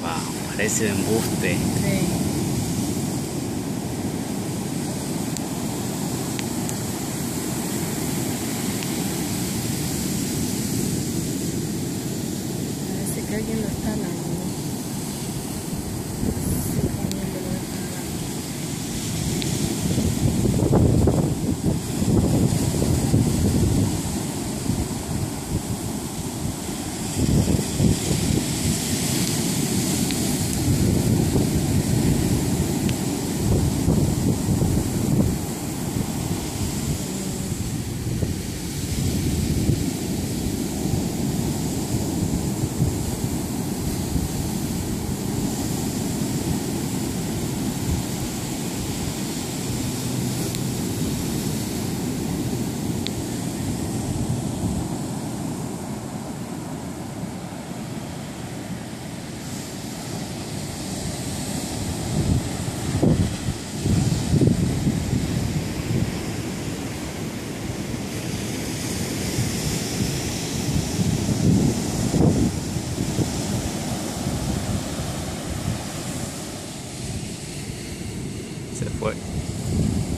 Parece embuste. Sí. Parece que alguien lo está lavando. to the foot.